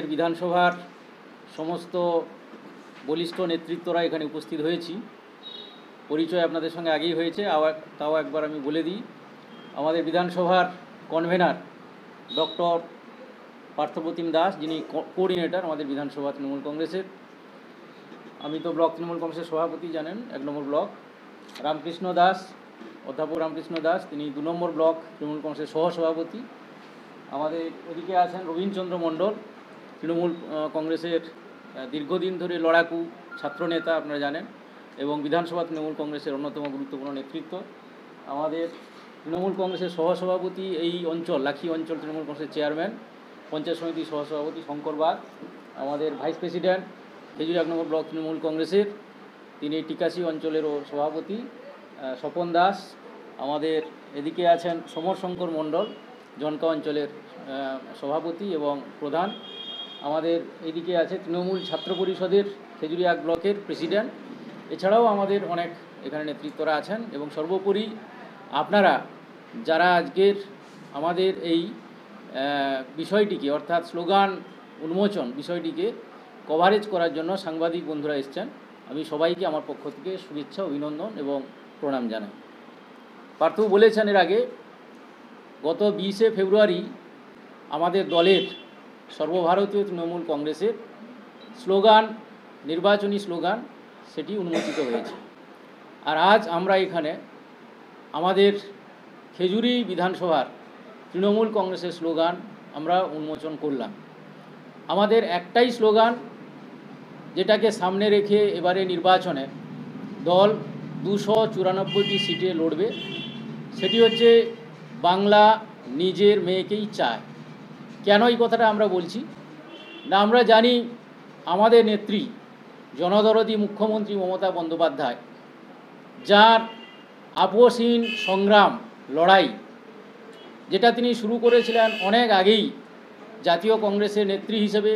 আমাদের বিধানসভার সমস্ত বলিষ্ঠ নেতৃত্বরা এখানে উপস্থিত হয়েছি। পরিচয় আপনাদের সঙ্গে আগেই হয়েছে তাও একবার আমি বলে দিই। আমাদের বিধানসভার কনভেনার ডক্টর পার্থপ্রতিম দাস, যিনি কোঅর্ডিনেটর আমাদের বিধানসভা তৃণমূল কংগ্রেসের। আমি তো ব্লক তৃণমূল কংগ্রেসের সভাপতি, জানেন, এক নম্বর ব্লক। রামকৃষ্ণ দাস, অধ্যাপক রামকৃষ্ণ দাস, তিনি দু নম্বর ব্লক তৃণমূল কংগ্রেসের সহসভাপতি। আমাদের ওদিকে আছেন রবীন্দ্রচন্দ্র মণ্ডল। তৃণমূল কংগ্রেসের দীর্ঘদিন ধরে লড়াকু ছাত্রনেতা আপনারা জানেন এবং বিধানসভা তৃণমূল কংগ্রেসের অন্যতম গুরুত্বপূর্ণ নেতৃত্ব। আমাদের তৃণমূল কংগ্রেসের সহসভাপতি এই অঞ্চল, লাখি অঞ্চল তৃণমূল কংগ্রেসের চেয়ারম্যান, পঞ্চায়েত সমিতির সহসভাপতি শঙ্কর বাগ, আমাদের ভাইস প্রেসিডেন্ট খেজুরি এক নম্বর ব্লক তৃণমূল কংগ্রেসের, তিনি টিকাশি অঞ্চলেরও সভাপতি স্বপন দাস, আমাদের এদিকে আছেন সমর শঙ্কর মণ্ডল, জনকা অঞ্চলের সভাপতি এবং প্রধান। আমাদের এদিকে আছে তৃণমূল ছাত্র পরিষদের খেজুরি এক ব্লকের প্রেসিডেন্ট। এছাড়াও আমাদের অনেক এখানে নেতৃত্বরা আছেন এবং সর্বোপরি আপনারা যারা আজকের আমাদের এই বিষয়টিকে অর্থাৎ স্লোগান উন্মোচন বিষয়টিকে কভারেজ করার জন্য সাংবাদিক বন্ধুরা এসছেন। আমি সবাইকে আমার পক্ষ থেকে শুভেচ্ছা, অভিনন্দন এবং প্রণাম জানাই। পার্থ বলেছেন এর আগে, গত বিশে ফেব্রুয়ারি আমাদের দলের সর্বভারতীয় তৃণমূল কংগ্রেসের স্লোগান, নির্বাচনী স্লোগান সেটি উন্মোচিত হয়েছে। আর আজ আমরা এখানে আমাদের খেজুরি বিধানসভার তৃণমূল কংগ্রেসের স্লোগান আমরা উন্মোচন করলাম। আমাদের একটাই স্লোগান, যেটাকে সামনে রেখে এবারে নির্বাচনে দল দুশো চুরানব্বইটি সিটে লড়বে, সেটি হচ্ছে বাংলা নিজের মেয়েকেই চায়। কেন এই কথাটা আমরা বলছি? না, আমরা জানি আমাদের নেত্রী, জনদরদী মুখ্যমন্ত্রী মমতা বন্দ্যোপাধ্যায়, যার আপোষহীন সংগ্রাম, লড়াই, যেটা তিনি শুরু করেছিলেন অনেক আগেই জাতীয় কংগ্রেসের নেত্রী হিসেবে,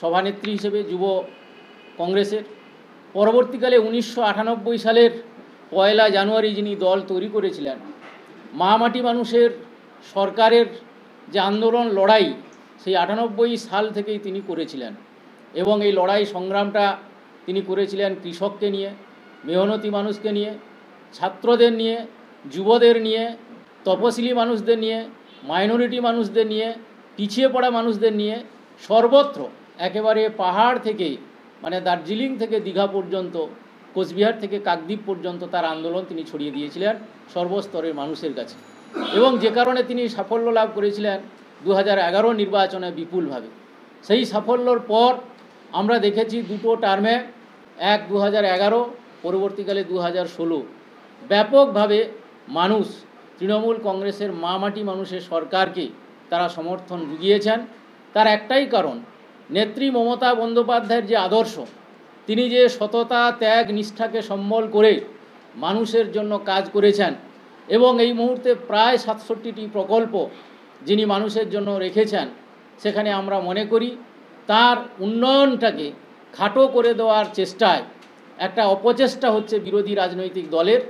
সভানেত্রী হিসেবে, যুব কংগ্রেসের। পরবর্তীকালে উনিশশো আটানব্বই সালের পয়লা জানুয়ারি যিনি দল তৈরি করেছিলেন, মা মাটি মানুষের সরকারের যে আন্দোলন লড়াই সেই আটানব্বই সাল থেকেই তিনি করেছিলেন এবং এই লড়াই সংগ্রামটা তিনি করেছিলেন কৃষককে নিয়ে, মেহনতি মানুষকে নিয়ে, ছাত্রদের নিয়ে, যুবদের নিয়ে, তপশিলি মানুষদের নিয়ে মাইনরিটি মানুষদের নিয়ে, পিছিয়ে পড়া মানুষদের নিয়ে সর্বত্র একেবারে পাহাড় থেকে মানে দার্জিলিং থেকে দীঘা পর্যন্ত, কোচবিহার থেকে কাকদ্বীপ পর্যন্ত তার আন্দোলন তিনি ছড়িয়ে দিয়েছিলেন সর্বস্তরের মানুষের কাছে। এবং যে কারণে তিনি সাফল্য লাভ করেছিলেন দু হাজার এগারো নির্বাচনে বিপুলভাবে। সেই সাফল্যর পর আমরা দেখেছি দুটো টার্মে, এক দু পরবর্তীকালে দু হাজার ষোলো। ব্যাপকভাবে মানুষ, তৃণমূল কংগ্রেসের মা মাটি মানুষের সরকারকে তারা সমর্থন জুগিয়েছেন। তার একটাই কারণ, নেত্রী মমতা বন্দ্যোপাধ্যায়ের যে আদর্শ, তিনি যে সততা, ত্যাগ, নিষ্ঠাকে সম্বল করে মানুষের জন্য কাজ করেছেন এবং এই মুহূর্তে প্রায় সাতষট্টিটি প্রকল্প যিনি মানুষের জন্য রেখেছেন, সেখানে আমরা মনে করি তার উন্নয়নটাকে খাটো করে দেওয়ার চেষ্টায় একটা অপচেষ্টা হচ্ছে বিরোধী রাজনৈতিক দলের।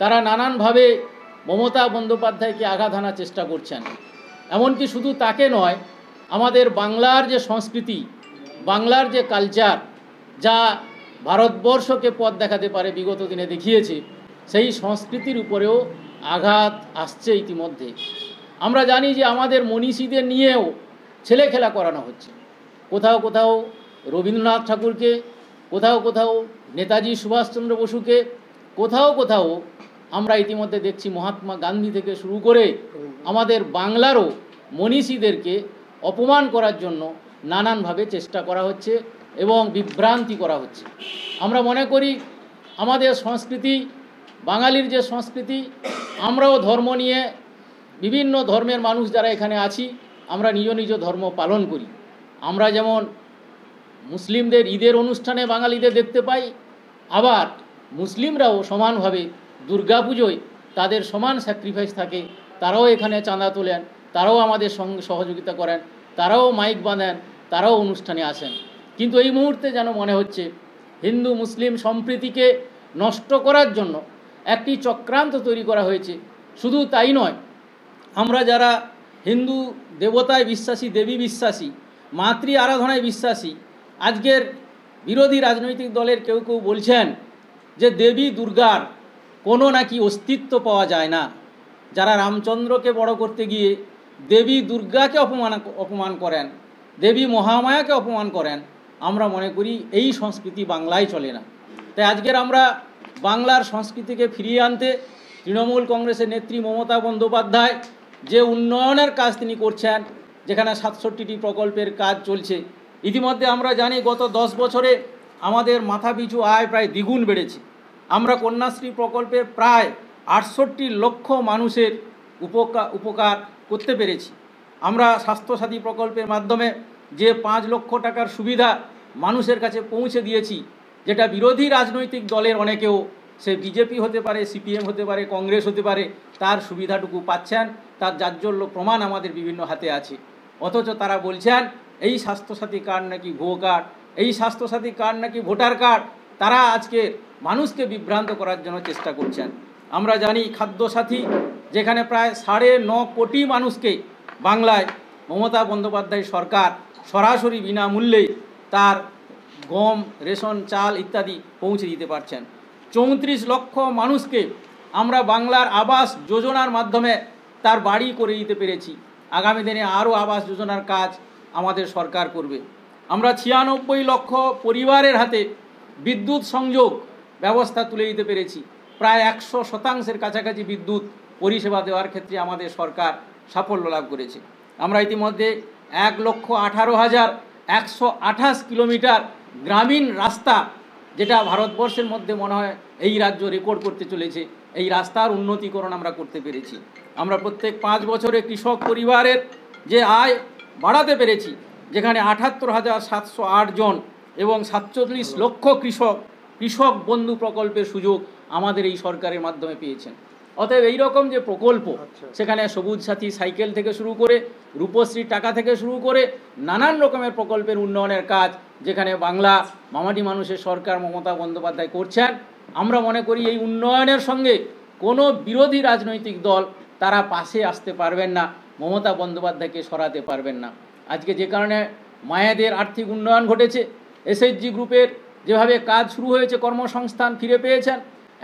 তারা নানানভাবে মমতা বন্দ্যোপাধ্যায়কে আঘাত হানার চেষ্টা করছেন। এমনকি শুধু তাকে নয়, আমাদের বাংলার যে সংস্কৃতি, বাংলার যে কালচার, যা ভারতবর্ষকে পথ দেখাতে পারে, বিগত দিনে দেখিয়েছে, সেই সংস্কৃতির উপরেও আঘাত আসছে ইতিমধ্যে। আমরা জানি যে আমাদের মনীষীদের নিয়েও ছেলে খেলা করানো হচ্ছে। কোথাও কোথাও রবীন্দ্রনাথ ঠাকুরকে, কোথাও কোথাও নেতাজি সুভাষচন্দ্র বসুকে, কোথাও কোথাও আমরা ইতিমধ্যে দেখছি মহাত্মা গান্ধী থেকে শুরু করে আমাদের বাংলারও মনীষীদেরকে অপমান করার জন্য নানানভাবে চেষ্টা করা হচ্ছে এবং বিভ্রান্তি করা হচ্ছে। আমরা মনে করি আমাদের সংস্কৃতি বাঙালির যে সংস্কৃতি, আমরাও ধর্ম নিয়ে বিভিন্ন ধর্মের মানুষ যারা এখানে আছি, আমরা নিজ নিজ ধর্ম পালন করি। আমরা যেমন মুসলিমদের ঈদের অনুষ্ঠানে বাঙালিদের দেখতে পাই, আবার মুসলিমরাও সমানভাবে দুর্গাপুজোয় তাদের সমান স্যাক্রিফাইস থাকে, তারাও এখানে চাঁদা তোলেন, তারাও আমাদের সঙ্গে সহযোগিতা করেন, তারাও মাইক বাঁধেন, তারাও অনুষ্ঠানে আসেন। কিন্তু এই মুহূর্তে যেন মনে হচ্ছে হিন্দু মুসলিম সম্প্রীতিকে নষ্ট করার জন্য একটি চক্রান্ত তৈরি করা হয়েছে। শুধু তাই নয়, আমরা যারা হিন্দু দেবতায় বিশ্বাসী, দেবী বিশ্বাসী, মাতৃ আরাধনায় বিশ্বাসী, আজকের বিরোধী রাজনৈতিক দলের কেউ কেউ বলছেন যে দেবী দুর্গার কোনো নাকি অস্তিত্ব পাওয়া যায় না। যারা রামচন্দ্রকে বড় করতে গিয়ে দেবী দুর্গাকে অপমান অপমান করেন, দেবী মহামায়াকে অপমান করেন, আমরা মনে করি এই সংস্কৃতি বাংলায় চলে না। তাই আজকের আমরা বাংলার সংস্কৃতিকে ফিরিয়ে আনতে তৃণমূল কংগ্রেসের নেত্রী মমতা বন্দ্যোপাধ্যায় যে উন্নয়নের কাজ তিনি করছেন, যেখানে সাতষট্টিটি প্রকল্পের কাজ চলছে, ইতিমধ্যে আমরা জানি গত দশ বছরে আমাদের মাথাপিছু আয় প্রায় দ্বিগুণ বেড়েছে। আমরা কন্যাশ্রী প্রকল্পে প্রায় আটষট্টি লক্ষ মানুষের উপকার উপকার করতে পেরেছি। আমরা স্বাস্থ্যসাথী প্রকল্পের মাধ্যমে যে পাঁচ লক্ষ টাকার সুবিধা মানুষের কাছে পৌঁছে দিয়েছি যেটা বিরোধী রাজনৈতিক দলের অনেকেও, সে বিজেপি হতে পারে, সিপিএম হতে পারে, কংগ্রেস হতে পারে, তার সুবিধাটুকু পাচ্ছেন, তার জাজ্জল্য প্রমাণ আমাদের বিভিন্ন হাতে আছে। অথচ তারা বলছেন, এই স্বাস্থ্যসাথী কার্ড নাকি ভুয়ো কার্ড, এই স্বাস্থ্যসাথী কার্ড নাকি ভোটার কার্ড, তারা আজকে মানুষকে বিভ্রান্ত করার জন্য চেষ্টা করছেন। আমরা জানি খাদ্যসাথী, যেখানে প্রায় সাড়ে ন কোটি মানুষকে বাংলায় মমতা বন্দ্যোপাধ্যায় সরকার সরাসরি বিনামূল্যে তার গম, রেশন, চাল ইত্যাদি পৌঁছে দিতে পারছেন। চৌত্রিশ লক্ষ মানুষকে আমরা বাংলার আবাস যোজনার মাধ্যমে তার বাড়ি করে দিতে পেরেছি। আগামী দিনে আরও আবাস যোজনার কাজ আমাদের সরকার করবে। আমরা ছিয়ানব্বই লক্ষ পরিবারের হাতে বিদ্যুৎ সংযোগ ব্যবস্থা তুলে দিতে পেরেছি। প্রায় একশো শতাংশের কাছাকাছি বিদ্যুৎ পরিষেবা দেওয়ার ক্ষেত্রে আমাদের সরকার সাফল্য লাভ করেছে। আমরা ইতিমধ্যে এক লক্ষ আঠারো হাজার একশো আঠাশ কিলোমিটার গ্রামীণ রাস্তা যেটা ভারতবর্ষের মধ্যে মনে হয় এই রাজ্য রেকর্ড করতে চলেছে এই রাস্তার উন্নতিকরণ আমরা করতে পেরেছি। আমরা প্রত্যেক পাঁচ বছরে কৃষক পরিবারের যে আয় বাড়াতে পেরেছি যেখানে আঠাত্তর হাজার সাতশো জন এবং সাতচল্লিশ লক্ষ কৃষক কৃষক বন্ধু প্রকল্পের সুযোগ আমাদের এই সরকারের মাধ্যমে পেয়েছেন। অতএব এইরকম যে প্রকল্প সেখানে সবুজ সাথী সাইকেল থেকে শুরু করে রূপশ্রী টাকা থেকে শুরু করে নানান রকমের প্রকল্পের উন্নয়নের কাজ যেখানে বাংলা মামাটি মানুষের সরকার মমতা বন্দ্যোপাধ্যায় করছেন, আমরা মনে করি এই উন্নয়নের সঙ্গে কোনো বিরোধী রাজনৈতিক দল তারা পাশে আসতে পারবেন না, মমতা বন্দ্যোপাধ্যায়কে সরাতে পারবেন না। আজকে যে কারণে মায়েদের আর্থিক উন্নয়ন ঘটেছে এসএইচজি গ্রুপের যেভাবে কাজ শুরু হয়েছে, কর্মসংস্থান ফিরে পেয়েছেন,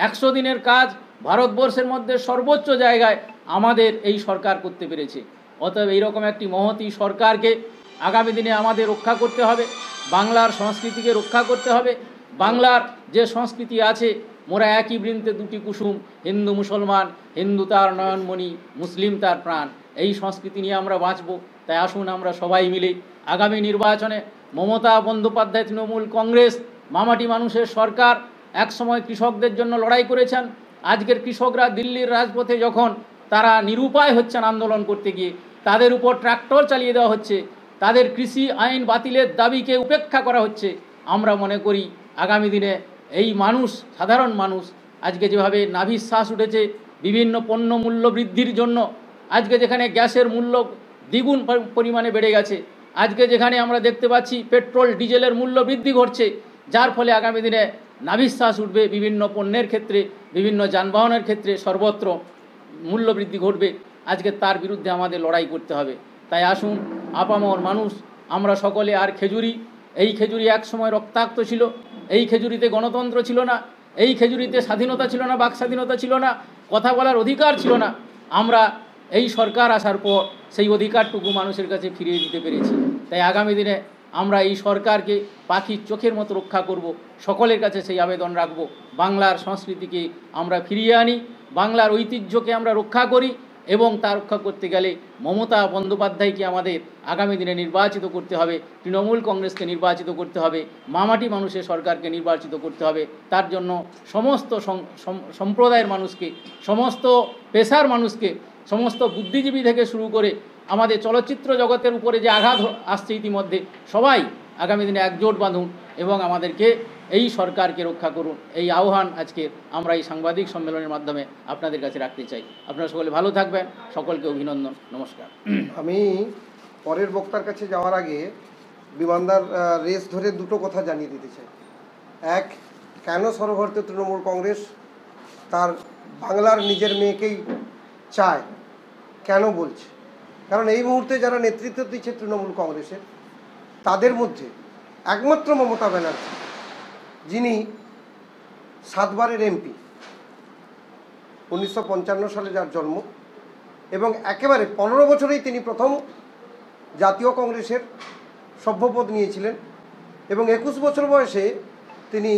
একশো দিনের কাজ ভারতবর্ষের মধ্যে সর্বোচ্চ জায়গায় আমাদের এই সরকার করতে পেরেছে। অতএব এইরকম একটি মহতি সরকারকে আগামী দিনে আমাদের রক্ষা করতে হবে, বাংলার সংস্কৃতিকে রক্ষা করতে হবে। বাংলার যে সংস্কৃতি আছে, মোরা একই বৃন্তে দুটি কুসুম, হিন্দু মুসলমান, হিন্দু তার নয়নমণি, মুসলিম তার প্রাণ। এই সংস্কৃতি নিয়ে আমরা বাঁচব, তাই আসুন আমরা সবাই মিলে আগামী নির্বাচনে মমতা বন্দ্যোপাধ্যায়, তৃণমূল কংগ্রেস, মামাটি মানুষের সরকার একসময় কৃষকদের জন্য লড়াই করেছেন। আজকের কৃষকরা দিল্লির রাজপথে যখন তারা নিরুপায় হচ্ছেন আন্দোলন করতে গিয়ে, তাদের উপর ট্রাক্টর চালিয়ে দেওয়া হচ্ছে। তাদের কৃষি আইন বাতিলের দাবিকে উপেক্ষা করা হচ্ছে। আমরা মনে করি, আগামী দিনে এই মানুষ, সাধারণ মানুষ, আজকে যেভাবে নাভিশ্বাস উঠেছে বিভিন্ন পণ্য মূল্য বৃদ্ধির জন্য, আজকে যেখানে গ্যাসের মূল্য দ্বিগুণ পরিমাণে বেড়ে গেছে, আজকে যেখানে আমরা দেখতে পাচ্ছি পেট্রোল, ডিজেলের মূল্য বৃদ্ধি ঘটছে, যার ফলে আগামী দিনে নাভিশ্বাস উঠবে বিভিন্ন পণ্যের ক্ষেত্রে, বিভিন্ন যানবাহনের ক্ষেত্রে সর্বত্র মূল্য বৃদ্ধি ঘটবে। আজকে তার বিরুদ্ধে আমাদের লড়াই করতে হবে। তাই আসুন, আপামর মানুষ, আমরা সকলে আর খেজুরি। এই খেজুরি এক সময় রক্তাক্ত ছিল, এই খেজুরিতে গণতন্ত্র ছিল না, এই খেজুরিতে স্বাধীনতা ছিল না, বাক স্বাধীনতা ছিল না, কথা বলার অধিকার ছিল না। আমরা এই সরকার আসার পর সেই অধিকারটুকু মানুষের কাছে ফিরিয়ে দিতে পেরেছি। তাই আগামী দিনে আমরা এই সরকারকে পাখির চোখের মতো রক্ষা করব, সকলের কাছে সেই আবেদন রাখব। বাংলার সংস্কৃতিকে আমরা ফিরিয়ে আনি, বাংলার ঐতিহ্যকে আমরা রক্ষা করি এবং তা রক্ষা করতে গেলে মমতা বন্দ্যোপাধ্যায়কে আমাদের আগামী দিনে নির্বাচিত করতে হবে, তৃণমূল কংগ্রেসকে নির্বাচিত করতে হবে, মামাটি মানুষের সরকারকে নির্বাচিত করতে হবে। তার জন্য সমস্ত সম- সম- সম্প্রদায়ের মানুষকে, সমস্ত পেশার মানুষকে, সমস্ত বুদ্ধিজীবী থেকে শুরু করে আমাদের চলচ্চিত্র জগতের উপরে যে আঘাত আসছে ইতিমধ্যে, সবাই আগামী দিনে একজোট বাঁধুন। এবং আমাদেরকে এই সরকারকে রক্ষা করুন। এই আহ্বান আজকে আমরা এই সাংবাদিক সম্মেলনের মাধ্যমে আপনাদের কাছে রাখতে চাই। আপনারা সকলে ভালো থাকবেন। সকলকে অভিনন্দন। নমস্কার। আমি পরের বক্তার কাছে যাওয়ার আগে বিমানদার রেস ধরে দুটো কথা জানিয়ে দিতে চাই। এক, কেন সর্বভারতীয় তৃণমূল কংগ্রেস তার বাংলার নিজের মেয়েকেই চায়? কেন বলছে? কারণ এই মুহূর্তে যারা নেতৃত্ব দিচ্ছে তৃণমূল কংগ্রেসের, তাদের মধ্যে একমাত্র মমতা ব্যানার্জি, যিনি সাতবারের এমপি, উনিশশো পঞ্চান্ন সালে যার জন্ম, এবং একেবারে পনেরো বছরেই তিনি প্রথম জাতীয় কংগ্রেসের সভ্যপদ নিয়েছিলেন এবং একুশ বছর বয়সে তিনি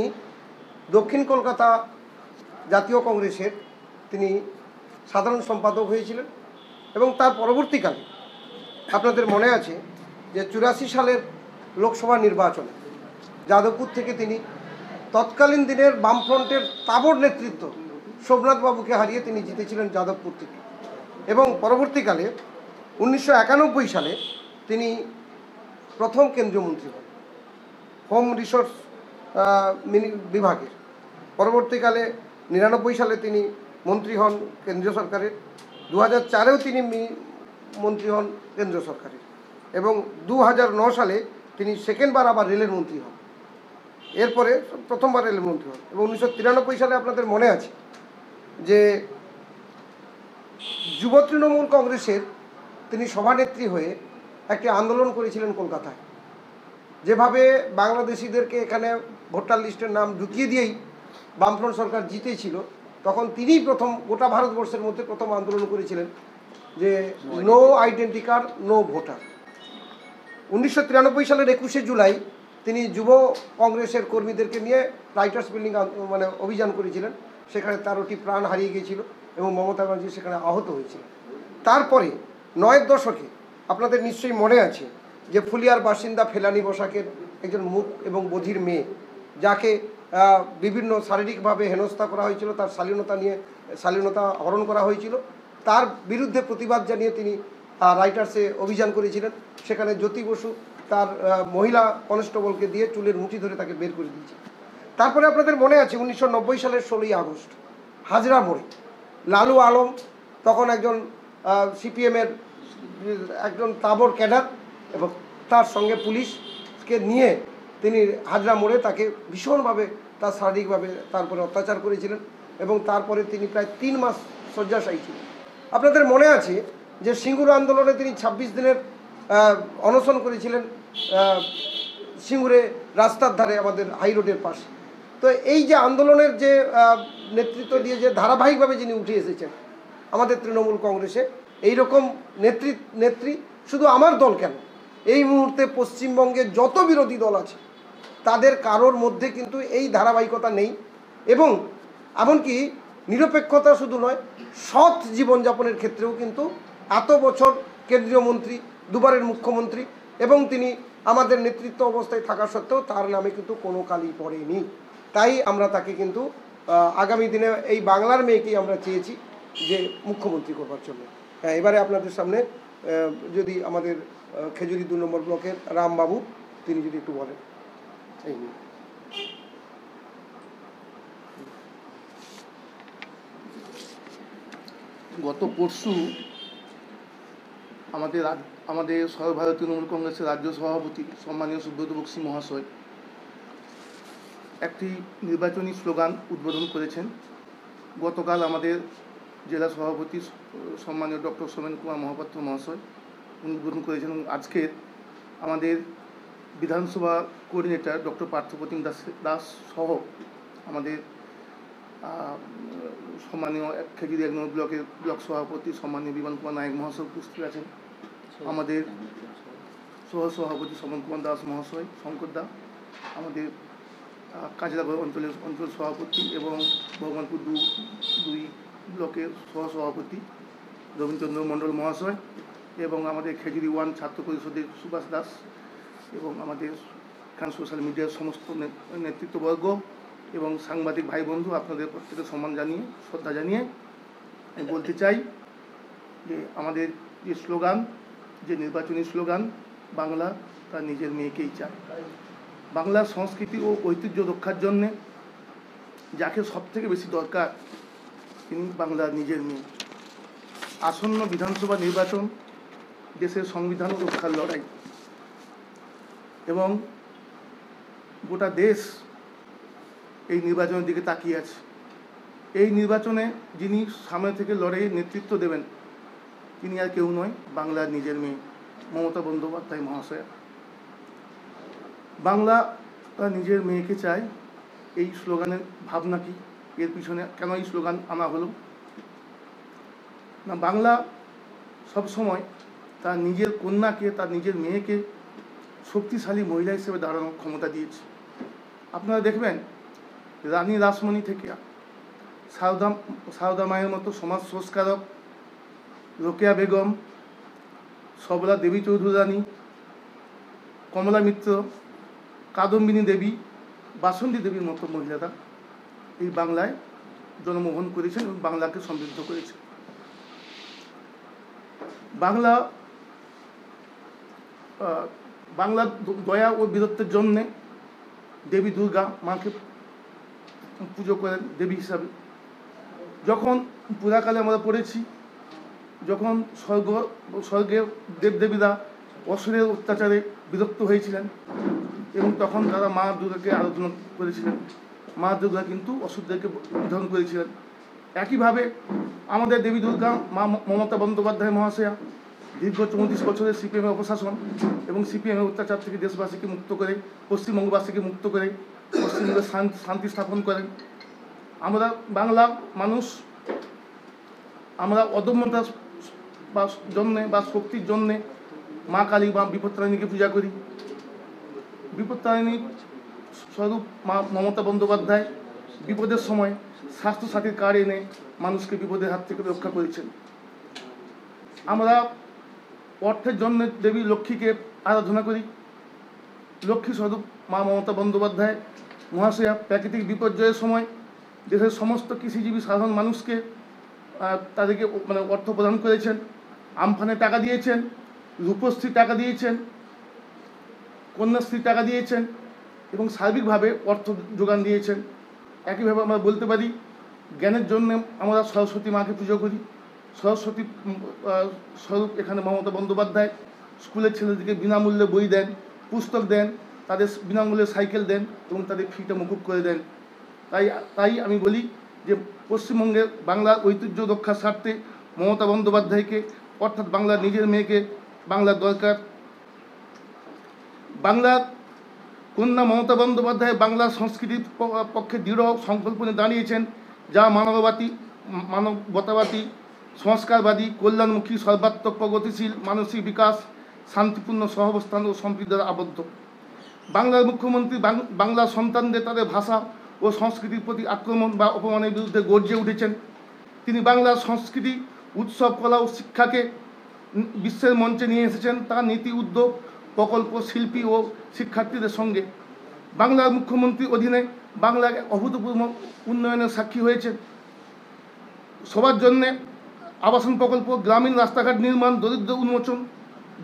দক্ষিণ কলকাতা জাতীয় কংগ্রেসের তিনি সাধারণ সম্পাদক হয়েছিলেন এবং তার পরবর্তীকালে আপনাদের মনে আছে যে চুরাশি সালের লোকসভা নির্বাচনে। যাদবপুর থেকে তিনি তৎকালীন দিনের বামফ্রন্টের তাবর নেতৃত্ব সোমনাথ বাবুকে হারিয়ে তিনি জিতেছিলেন যাদবপুর থেকে। এবং পরবর্তীকালে উনিশশো একানব্বই সালে তিনি প্রথম কেন্দ্রীয় মন্ত্রী হন, হোম রিসোর্স বিভাগের। পরবর্তীকালে নিরানব্বই সালে তিনি মন্ত্রী হন কেন্দ্রীয় সরকারের। দু হাজার চারেও তিনি মন্ত্রী হন কেন্দ্রীয় সরকারের। এবং দু সালে তিনি সেকেন্ডবার আবার রেলের মন্ত্রী হন। এরপরে প্রথমবার রেলের মন্ত্রী হন। এবং উনিশশো তিরানব্বই সালে আপনাদের মনে আছে যে যুব তৃণমূল কংগ্রেসের তিনি সভানেত্রী হয়ে একটি আন্দোলন করেছিলেন কলকাতায়। যেভাবে বাংলাদেশিদেরকে এখানে ভোটার লিস্টের নাম ঢুকিয়ে দিয়েই বামফ্রন্ট সরকার জিতেছিল তখন তিনিই প্রথম গোটা ভারতবর্ষের মধ্যে প্রথম আন্দোলন করেছিলেন যে no identity card no voter উনিশশো তিরানব্বই সালের একুশে জুলাই তিনি যুব কংগ্রেসের কর্মীদেরকে নিয়ে রাইটার্স বিল্ডিং মানে অভিযান করেছিলেন। সেখানে তেরোটি প্রাণ হারিয়ে গিয়েছিল এবং মমতা ব্যানার্জি সেখানে আহত হয়েছিল তারপরে নয়ের দশকে আপনাদের নিশ্চয়ই মনে আছে যে ফুলিয়ার বাসিন্দা ফেলানি বসাকের একজন মুখ এবং বধির মেয়ে, যাকে বিভিন্ন শারীরিকভাবে হেনস্থা করা হয়েছিল, তার শালীনতা নিয়ে, শালীনতা হরণ করা হয়েছিল। তার বিরুদ্ধে প্রতিবাদ জানিয়ে তিনি রাইটার্সে অভিযান করেছিলেন। সেখানে জ্যোতি বসু তার মহিলা কনস্টেবলকে দিয়ে চুলের মুঠি ধরে তাকে বের করে দিয়েছে। তারপরে আপনাদের মনে আছে উনিশশো নব্বই সালের ষোলোই আগস্ট, হাজরা মোড়ে। লালু আলম তখন একজন সিপিএমের একজন তাবর ক্যাডার এবং তার সঙ্গে পুলিশকে নিয়ে তিনি হাজরা মোড়ে তাকে ভীষণভাবে তার শারীরিকভাবে তারপরে অত্যাচার করেছিলেন এবং তারপরে তিনি প্রায় তিন মাস শয্যাশায়ী ছিলেন। আপনাদের মনে আছে যে সিঙ্গুর আন্দোলনে তিনি ছাব্বিশ দিনের অনশন করেছিলেন সিঙ্গুরে রাস্তার ধারে আমাদের হাই রোডের পাশে। তো এই যে আন্দোলনের যে নেতৃত্ব দিয়ে যে ধারাবাহিকভাবে যিনি উঠে এসেছেন, আমাদের তৃণমূল কংগ্রেসে এই রকম নেত্রী নেত্রী শুধু আমার দল কেন? এই মুহূর্তে পশ্চিমবঙ্গে যত বিরোধী দল আছে, তাদের কারোর মধ্যে কিন্তু এই ধারাবাহিকতা নেই এবং এমনকি নিরপেক্ষতা শুধু নয়, সৎ জীবনযাপনের ক্ষেত্রেও কিন্তু এত বছর কেন্দ্রীয় মন্ত্রী, দুবারের মুখ্যমন্ত্রী এবং তিনি আমাদের নেতৃত্ব অবস্থায় থাকা সত্ত্বেও তার নামে কিন্তু কোনো কালই পড়েনি। তাই আমরা তাকে কিন্তু আগামী দিনে এই বাংলার মেয়েকেই আমরা চেয়েছি যে মুখ্যমন্ত্রী করবার জন্য। হ্যাঁ এবারে আপনাদের সামনে যদি আমাদের খেজুরি দু নম্বর ব্লকের রামবাবু, তিনি যদি একটু বলেন। এই নিয়ে। গত পরশু আমাদের আমাদের সর্বভারতীয় তৃণমূল কংগ্রেসের রাজ্য সভাপতি সম্মানীয় সুব্রত বক্সী মহাশয় একটি নির্বাচনী স্লোগান উদ্বোধন করেছেন। গতকাল আমাদের জেলা সভাপতি সম্মানীয় ডক্টর সোমেন কুমার মহাপাত্র মহাশয় উনি উদ্বোধন করেছেন আজকের আমাদের বিধানসভা কোঅর্ডিনেটর ডক্টর পার্থপ্রতিম দাস দাস সহ আমাদের সম্মানীয় খেজুরি এক ব্লকের ব্লক সভাপতি সম্মানীয় বিমান কুমার নায়ক মহাশয় উপস্থিত আছেন। আমাদের সহ সভাপতি সমন কুমার দাস মহাশয়, শঙ্কর দা, আমাদের কাজলাগড় অঞ্চলের অঞ্চল সভাপতি এবং ভগবানপুর দু, দুই ব্লকের সহ সভাপতি রবীন্দ্রচন্দ্র মণ্ডল মহাশয় এবং আমাদের খেজুরি ওয়ান ছাত্র পরিষদের সুভাষ দাস এবং আমাদের এখান সোশ্যাল মিডিয়ার সমস্ত নেতৃত্ববর্গ এবং সাংবাদিক ভাই বন্ধু আপনাদের প্রত্যেকে সম্মান জানিয়ে, শ্রদ্ধা জানিয়ে আমি বলতে চাই যে আমাদের যে স্লোগান যে নির্বাচনী স্লোগান, বাংলা তার নিজের মেয়েকেই চায়। বাংলার সংস্কৃতি ও ঐতিহ্য রক্ষার জন্যে যাকে সব থেকে বেশি দরকার তিনি বাংলার নিজের মেয়ে। আসন্ন বিধানসভা নির্বাচন দেশের সংবিধান রক্ষার লড়াই এবং গোটা দেশ এই নির্বাচনের দিকে তাকিয়ে আছে। এই নির্বাচনে যিনি সামনে থেকে লড়াই নেতৃত্ব দেবেন তিনি আর কেউ নয়, বাংলার নিজের মেয়ে, মমতা বন্দ্যোপাধ্যায় মহাশয়া। বাংলা তার নিজের মেয়েকে চায়, এই স্লোগানের ভাবনা কি? এর পিছনে কেন এই স্লোগান আনা হলো? না, বাংলা সবসময় তার নিজের কন্যাকে, তার নিজের মেয়েকে শক্তিশালী মহিলা হিসেবে দাঁড়ানোর ক্ষমতা দিয়েছে। আপনারা দেখবেন, রানী রাসমণি থেকে সারদা সারদা মায়ের মতো সমাজ সংস্কারক রোকেয়া বেগম, সবলা দেবী চৌধুরী রানী কমলা মিত্র, কাদম্বিনী দেবী, বাসন্তী দেবীর মতো মহিলারা এই বাংলায় জন্মগ্রহণ করেছেন এবং বাংলাকে সমৃদ্ধ করেছেন। বাংলা বাংলা দয়া ও বীরত্বের জন্যে দেবী দুর্গা মাকে পুজো করেন দেবী হিসাবে। যখন পুরাকালে আমরা পড়েছি যখন স্বর্গ স্বর্গের দেবদেবীরা অসুরের অত্যাচারে বিরক্ত হয়েছিলেন এবং তখন তারা মা দুর্গাকে আরাধনা করেছিলেন। মা দুর্গা কিন্তু অসুরদেরকে নিধন করেছিলেন। একইভাবে আমাদের দেবী দুর্গা, মা মমতা বন্দ্যোপাধ্যায় মহাশয়া দীর্ঘ চৌত্রিশ বছরের সিপিএমের অপশাসন এবং সিপিএমের অত্যাচার থেকে দেশবাসীকে মুক্ত করে, পশ্চিমবঙ্গবাসীকে মুক্ত করে পশ্চিমবঙ্গের শান- শান্তি স্থাপন করেন। আমরা বাংলা মানুষ, আমরা অদম্যতার বা জন্যে বা শক্তির জন্যে মা কালী বা বিপত্তারিণীকে পূজা করি। বিপত্তারিণী স্বরূপ মা মমতা বন্দ্যোপাধ্যায় বিপদের সময় স্বাস্থ্যসাথীর কার্ড এনে মানুষকে বিপদের হাত থেকে রক্ষা করেছেন। আমরা অর্থের জন্য দেবী লক্ষ্মীকে আরাধনা করি। লক্ষ্মী স্বরূপ মা মমতা বন্দ্যোপাধ্যায় মহাশয়া প্রাকৃতিক বিপর্যয়ের সময় দেশের সমস্ত কৃষিজীবী সাধারণ মানুষকে তাদেরকে মানে অর্থ প্রদান করেছেন। আমফানে টাকা দিয়েছেন, রূপশ্রী টাকা দিয়েছেন, কন্যাশ্রী টাকা দিয়েছেন এবং সার্বিকভাবে অর্থ যোগান দিয়েছেন। একইভাবে আমরা বলতে পারি, জ্ঞানের জন্য আমরা সরস্বতী মাকে পুজো করি। সরস্বতী স্বরূপ এখানে মমতা বন্দ্যোপাধ্যায় স্কুলের ছেলেদেরকে বিনামূল্যে বই দেন, পুস্তক দেন, তাদের বিনামূল্যে সাইকেল দেন এবং তাদের ফিটা মুকুব করে দেন। তাই তাই আমি বলি যে পশ্চিমবঙ্গের বাংলার ঐতিহ্য রক্ষার স্বার্থে মমতা বন্দ্যোপাধ্যায়কে অর্থাৎ বাংলার নিজের মেয়েকে বাংলার দরকার। বাংলার কন্যা মমতা বন্দ্যোপাধ্যায় বাংলা সংস্কৃতির পক্ষে দৃঢ় সংকল্প নিয়ে দাঁড়িয়েছেন, যা মানববাদী মানবতাবাদী, সংস্কারবাদী, কল্যাণমুখী, সর্বাত্মক, প্রগতিশীল, মানসিক বিকাশ, শান্তিপূর্ণ সহাবস্থান ও সম্প্রীতির আবদ্ধ। বাংলার মুখ্যমন্ত্রী বাংলা সন্তানদের তাদের ভাষা ও সংস্কৃতির প্রতি আক্রমণ বা অপমানের বিরুদ্ধে গর্জে উঠেছেন। তিনি বাংলার সংস্কৃতি উৎসব, কলা ও শিক্ষাকে বিশ্বের মঞ্চে নিয়ে এসেছেন তার নীতি, উদ্যোগ, প্রকল্প, শিল্পী ও শিক্ষার্থীদের সঙ্গে। বাংলার মুখ্যমন্ত্রী অধীনে বাংলা অভূতপূর্ব উন্নয়নের সাক্ষী হয়েছে সবার জন্যে আবাসন প্রকল্প, গ্রামীণ রাস্তাঘাট নির্মাণ, দরিদ্র উন্মোচন,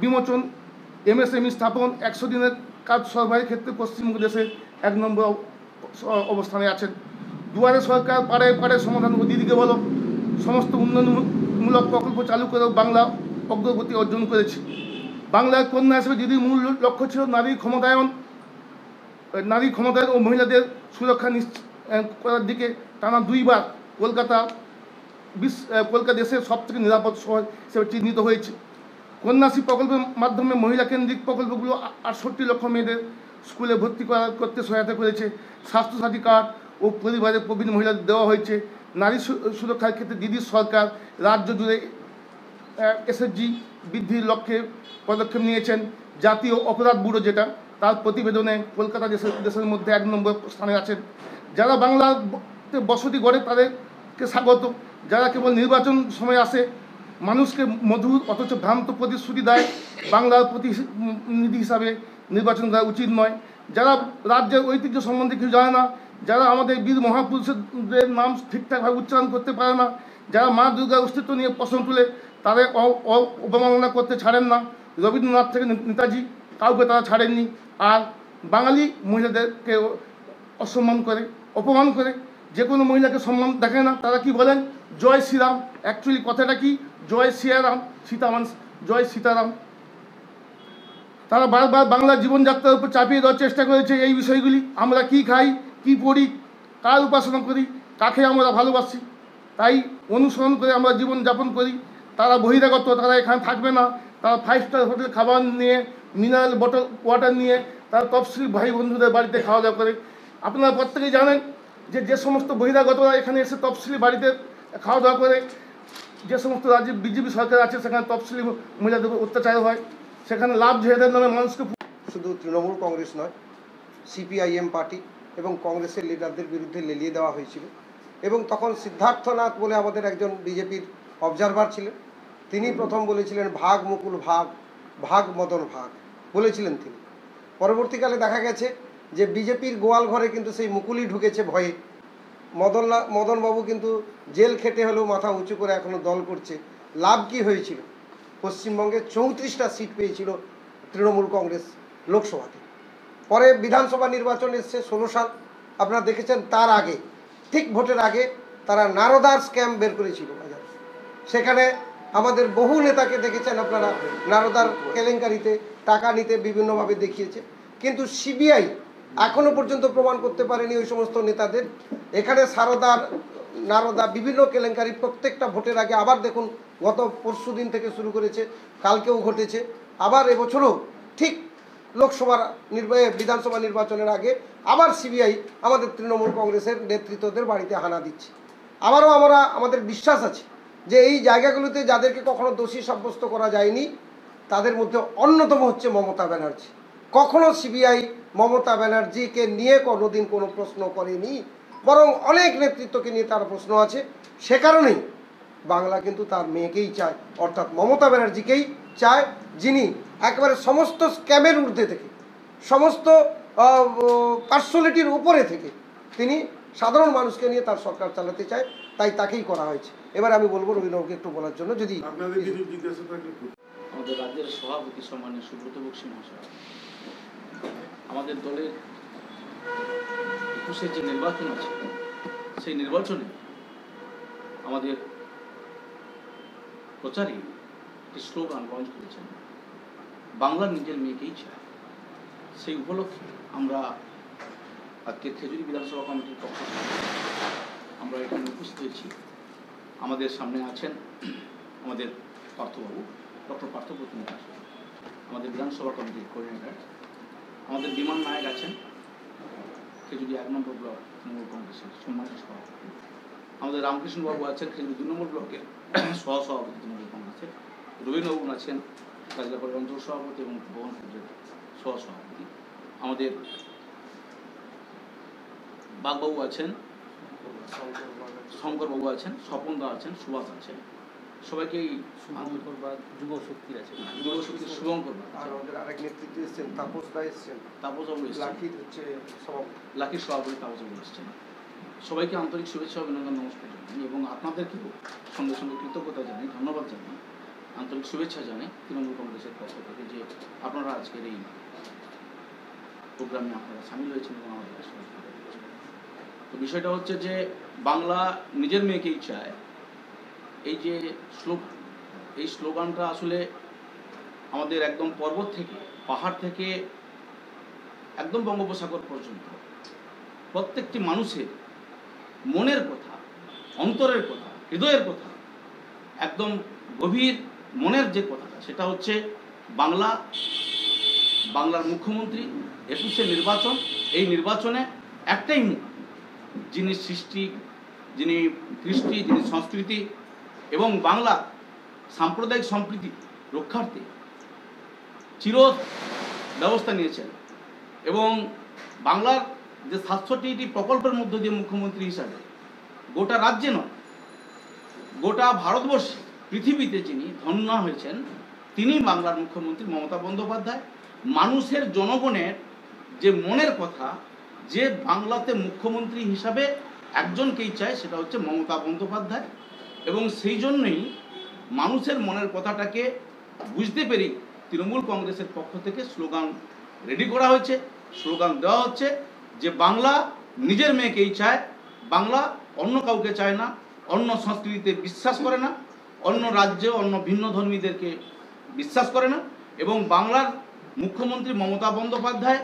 বিমোচন, এমএসএমই স্থাপন, একশো দিনের কাজ সরবরাহের ক্ষেত্রে পশ্চিমবঙ্গ দেশে এক নম্বর অবস্থানে আছেন। দুয়ারে সরকার পাড়ায় পাড়ায় সমাধান দিদিকে বলো। সমস্ত উন্নয়নমূলক প্রকল্প চালু করেও বাংলা অগ্রগতি অর্জন করেছে। বাংলার কন্যা হিসেবে দিদির মূল লক্ষ্য ছিল নারী ক্ষমতায়ন নারী ক্ষমতায়ন ও মহিলাদের সুরক্ষা করার দিকে টানা দুইবার কলকাতা বিশ্ব কলকাতা দেশের সবথেকে নিরাপদ শহর হিসেবে চিহ্নিত হয়েছে। কন্যাশ্রী প্রকল্পের মাধ্যমে মহিলা কেন্দ্রিক প্রকল্পগুলো আটষট্টি লক্ষ মেয়েদের স্কুলে ভর্তি করা করতে সহায়তা করেছে। স্বাস্থ্যসাথী কার্ড ও পরিবারের প্রবীণ মহিলাদের দেওয়া হয়েছে। নারী সুরক্ষার ক্ষেত্রে দিদির সরকার, রাজ্য জুড়ে এসএসজি বৃদ্ধির লক্ষ্যে পদক্ষেপ নিয়েছেন। জাতীয় অপরাধ ব্যুরো যেটা, তার প্রতিবেদনে কলকাতা দেশের দেশের মধ্যে এক নম্বর স্থানে আছেন। যারা বাংলাতে বসতি গড়ে তাদেরকে স্বাগত। যারা কেবল নির্বাচন সময় আসে, মানুষকে মধুর অথচ ভ্রান্ত প্রতিশ্রুতি দেয়, বাংলার প্রতিনিধি হিসাবে নির্বাচন করা উচিত নয়। যারা রাজ্যের ঐতিহ্য সম্বন্ধে কিছু জানে না যারা আমাদের বীর মহাপুরুষদের নাম ঠিকঠাকভাবে উচ্চারণ করতে পারে না, যারা মা দুর্গার অস্তিত্ব নিয়ে প্রশ্ন তুলে, তাদের অবমাননা করতে ছাড়েন না। রবীন্দ্রনাথ থেকে নেতাজি, কাউকে তারা ছাড়েননি। আর বাঙালি মহিলাদেরকে অসম্মান করে, অপমান করে, যে কোনো মহিলাকে সম্মান দেখে না। তারা কি বলেন? জয় শ্রীরাম। অ্যাকচুয়ালি কথাটা কি? জয় সিয়ারাম সীতামান জয় সীতারাম। তারা বারবার বাংলার জীবনযাত্রার উপর চাপিয়ে দেওয়ার চেষ্টা করেছে এই বিষয়গুলি। আমরা কি খাই? কি পড়ি কার উপাসনা করি, কাকে আমরা ভালোবাসি? তাই অনুসরণ করে আমরা জীবন যাপন করি। তারা বহিরাগত, তারা এখানে থাকবে না। তারা ফাইভ স্টার হোটেল খাবার নিয়ে মিনারেল বটল ওয়াটার নিয়ে, তারা তফসিলি ভাই বন্ধুদের বাড়িতে খাওয়া দাওয়া করে। আপনারা প্রত্যেকেই জানেন যে যে সমস্ত বহিরাগতরা এখানে এসে তফসিলি বাড়িতে খাওয়া দাওয়া করে, যে সমস্ত রাজ্যে বিজেপি সরকার আছে, সেখানে তফসিলি মহিলাদের অত্যাচার হয়। সেখানে লাভ ঝেড়ে নামে মানুষকে শুধু তৃণমূল কংগ্রেস নয় সিপিআইএম পার্টি এবং কংগ্রেসের লিডারদের বিরুদ্ধে লেলিয়ে দেওয়া হয়েছিল। এবং তখন সিদ্ধার্থনাথ বলে আমাদের একজন বিজেপির অবজারভার ছিলেন। তিনি প্রথম বলেছিলেন, ভাগ মুকুল ভাগ ভাগ মদন ভাগ। বলেছিলেন তিনি। পরবর্তীকালে দেখা গেছে যে বিজেপির গোয়াল ঘরে কিন্তু সেই মুকুলই ঢুকেছে ভয়ে। মদনলা, মদনবাবু কিন্তু জেল খেটে হলেও মাথা উঁচু করে এখনও দল করছে। লাভ কি হয়েছিল? পশ্চিমবঙ্গে চৌত্রিশটা সিট পেয়েছিল তৃণমূল কংগ্রেস লোকসভাতে। পরে বিধানসভা নির্বাচন এসছে ষোলো সাল। আপনারা দেখেছেন তার আগে, ঠিক ভোটের আগে তারা নারদার স্ক্যাম বের করেছিল বাজারে। সেখানে আমাদের বহু নেতাকে দেখেছেন আপনারা, নারদার কেলেঙ্কারিতে টাকা নিতে বিভিন্নভাবে দেখিয়েছে। কিন্তু সিবিআই এখনও পর্যন্ত প্রমাণ করতে পারেনি ওই সমস্ত নেতাদের। এখানে সারদার, নারদা বিভিন্ন কেলেঙ্কারি প্রত্যেকটা ভোটের আগে আবার দেখুন, গত পরশু দিন থেকে শুরু করেছে, কালকেও ঘটেছে। আবার এবছরও ঠিক লোকসভার নির্বাচন, বিধানসভা নির্বাচনের আগে আবার সিবিআই আমাদের তৃণমূল কংগ্রেসের নেতৃত্বদের বাড়িতে হানা দিচ্ছে। আবারও আমরা, আমাদের বিশ্বাস আছে যে এই জায়গাগুলোতে যাদেরকে কখনো দোষী সাব্যস্ত করা যায়নি, তাদের মধ্যে অন্যতম হচ্ছে মমতা ব্যানার্জি। কখনো সিবিআই মমতা ব্যানার্জিকে নিয়ে কোনোদিন কোনো প্রশ্ন করেনি, বরং অনেক নেতৃত্বকে নিয়ে তার প্রশ্ন আছে। সে কারণেই বাংলা কিন্তু তার মেয়েকেই চায়, অর্থাৎ মমতা ব্যানার্জিকেই চায়, যিনি একেবারে সমস্ত স্ক্যামের ঊর্ধ্বে থেকে সমস্ত পার্সোনালিটির উপরে থেকে তিনি সাধারণ মানুষকে নিয়ে তার সরকার চালাতে চায় তাই তাকেই করা হয়েছে এবার আমি বলব রবীন্দ্রবাবুকে একটু বলার জন্য যদি আপনাদের কিছু জিজ্ঞাসা থাকলে করুন। আমাদের রাজ্যের সভাপতি সম্মানের সুব্রত বক্সী মহাশয় আমাদের দলের একুশের যে নির্বাচন আছে সেই নির্বাচনে আমাদের প্রচারে একটি স্লোগান লঞ্চ করেছেন বাংলা নিজের মেয়েকেই চায় সেই উপলক্ষে আমরা আজকে খেজুরি বিধানসভা কমিটির পক্ষ থেকে আমরা এখানে উপস্থিত হয়েছি। আমাদের সামনে আছেন আমাদের পার্থবাবু, ডক্টর পার্থপ্রতিম দাস। আমাদের বিধানসভা কমিটির কোঅর্ডিনেটর আমাদের বিমান নায়ক আছেন খেজুরি এক নম্বর ব্লক তৃণমূল কংগ্রেসের সম্মানিত সভাপতি। আমাদের রামকৃষ্ণবাবু আছেন খেজুরি দুই নম্বর ব্লকের সহ সভাপতি তৃণমূল কংগ্রেসের। রবীন্দ্রবাবু আছেন কাজলাপাড়ি অঞ্চল সভাপতি এবং ভবনপুরের সহ সভাপতি আমাদের বাগবাবু আছেন শঙ্করবাবু আছেন স্বপনদা আছেন সুভাষ আছেন। সবাইকেই শুভঙ্কর বা যুব শক্তি আছে। যুবশক্তির শুভঙ্কর আর আমাদের আরেক নেতৃত্ব এসছেন তাপস দা এসছেন। তাপসবাবু এসছেন। লাঠির হচ্ছে সভাপতি। লাকির সভাপতি তাপসবাবু এসছেন। সবাইকে আন্তরিক শুভেচ্ছা অভিনন্দন নমস্কার জানাই এবং আপনাদেরকেও সঙ্গে সঙ্গে কৃতজ্ঞতা জানাই ধন্যবাদ জানাই। আন্তরিক শুভেচ্ছা জানাই তৃণমূল কংগ্রেসের পক্ষ থেকে যে আপনারা আজকের এই প্রোগ্রামে আপনারা সামিল হয়েছেন এবং আমাদের তো বিষয়টা হচ্ছে যে বাংলা নিজের মেয়েকেই চায়। এই যে স্লোগান, এই স্লোগানটা আসলে আমাদের একদম পর্বত থেকে, পাহাড় থেকে একদম বঙ্গোপসাগর পর্যন্ত প্রত্যেকটি মানুষের মনের কথা, অন্তরের কথা, হৃদয়ের কথা একদম গভীর মনের যে কথাটা, সেটা হচ্ছে বাংলা, বাংলার মুখ্যমন্ত্রী একুশে নির্বাচন, এই নির্বাচনে একটাই মুখ, যিনি সৃষ্টি, যিনি কৃষ্টি, যিনি সংস্কৃতি এবং বাংলা সাম্প্রদায়িক সম্প্রীতি রক্ষার্থে চির ব্যবস্থা নিয়েছেন এবং বাংলার যে সাতষট্টিটি প্রকল্পের মধ্য দিয়ে মুখ্যমন্ত্রী হিসাবে গোটা রাজ্যে নয়, গোটা ভারতবর্ষে পৃথিবীতে যিনি ধন্য হয়েছেন, তিনি বাংলার মুখ্যমন্ত্রী মমতা বন্দ্যোপাধ্যায়। মানুষের জনগণের যে মনের কথা, যে বাংলাতে মুখ্যমন্ত্রী হিসাবে একজনকেই চায়, সেটা হচ্ছে মমতা বন্দ্যোপাধ্যায়। এবং সেই জন্যই মানুষের মনের কথাটাকে বুঝতে পেরে তৃণমূল কংগ্রেসের পক্ষ থেকে স্লোগান রেডি করা হয়েছে, স্লোগান দেওয়া হচ্ছে যে বাংলা নিজের মেয়েকেই চায়, বাংলা অন্য কাউকে চায় না, অন্য সংস্কৃতিতে বিশ্বাস করে না। অন্য রাজ্যে, অন্য ভিন্ন ধর্মীদেরকে বিশ্বাস করে না এবং বাংলার মুখ্যমন্ত্রী মমতা বন্দ্যোপাধ্যায়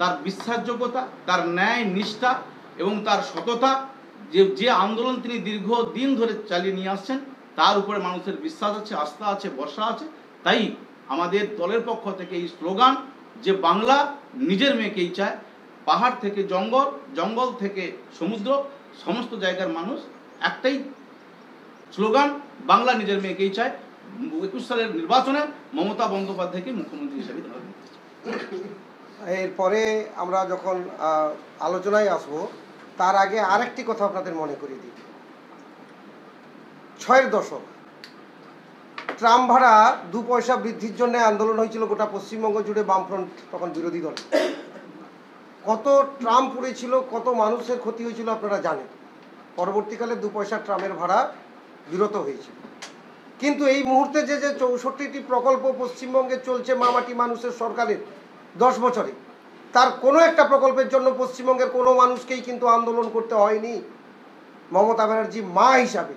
তার বিশ্বাসযোগ্যতা, তার ন্যায় নিষ্ঠা এবং তার সততা, যে যে আন্দোলন তিনি দীর্ঘ দিন ধরে চালিয়ে নিয়ে আসছেন, তার উপরে মানুষের বিশ্বাস আছে, আস্থা আছে, ভরসা আছে। তাই আমাদের দলের পক্ষ থেকে এই স্লোগান যে বাংলা নিজের মেয়েকেই চায়, পাহাড় থেকে জঙ্গল জঙ্গল থেকে সমুদ্র, সমস্ত জায়গার মানুষ একটাই স্লোগান, বাংলা নিজের মেয়েকেই চায়। একুশ সালের নির্বাচনে মমতা বন্দ্যোপাধ্যায়কে মুখ্যমন্ত্রী হিসেবে এরপরে আমরা যখন আলোচনায় আসব, তার আগে আরেকটি কথা আপনাদের মনে করিয়ে দিই। ছয়ের দশক। ট্রাম ভাড়া দু পয়সা বৃদ্ধির জন্য আন্দোলন হয়েছিল গোটা পশ্চিমবঙ্গ জুড়ে বামফ্রন্ট তখন বিরোধী দল। কত ট্রাম পড়েছিল, কত মানুষের ক্ষতি হয়েছিল আপনারা জানেন। পরবর্তীকালে দু পয়সা ট্রামের ভাড়া বিরত হয়েছিল কিন্তু এই মুহূর্তে যে যে চৌষট্টিটি প্রকল্প পশ্চিমবঙ্গে চলছে মামাটি মানুষের সরকারের দশ বছরে, তার কোনো একটা প্রকল্পের জন্য পশ্চিমবঙ্গের কোনো মানুষকেই কিন্তু আন্দোলন করতে হয়নি। মমতা ব্যানার্জি মা হিসাবে,